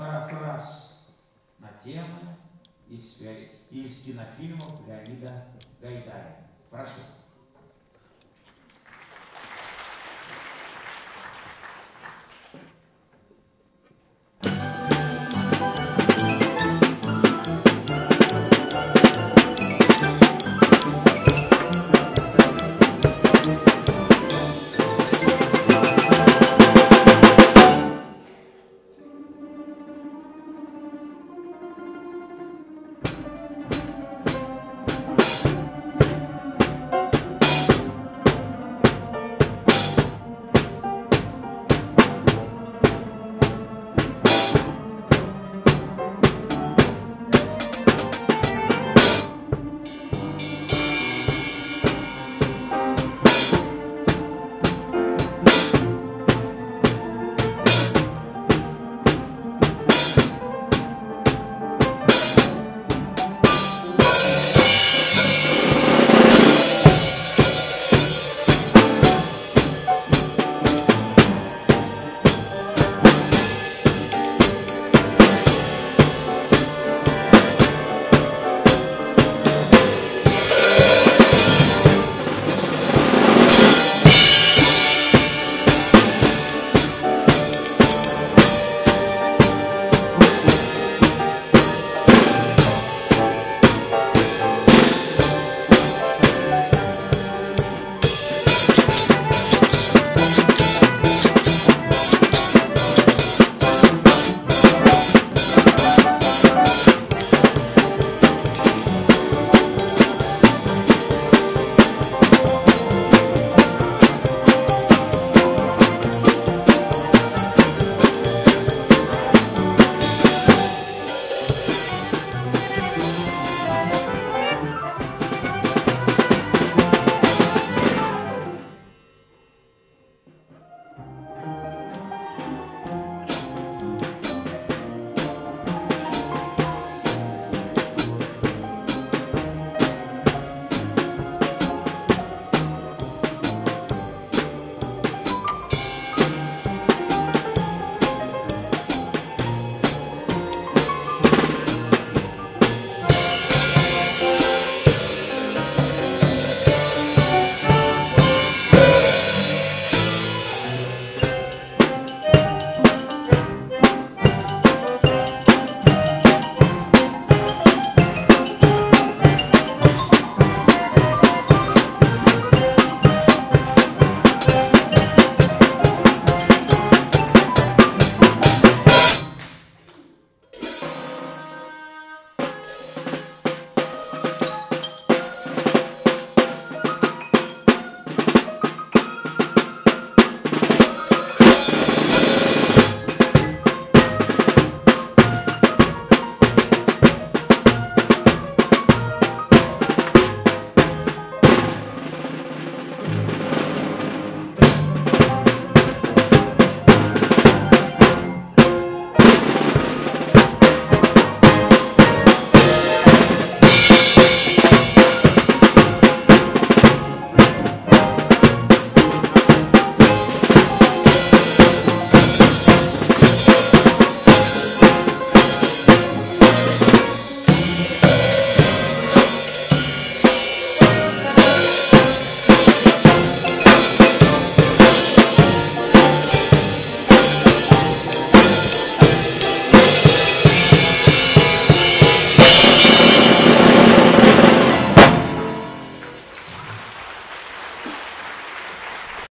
парафраз на темы из, из кинофильмов Леонида Гайдая. Прошу.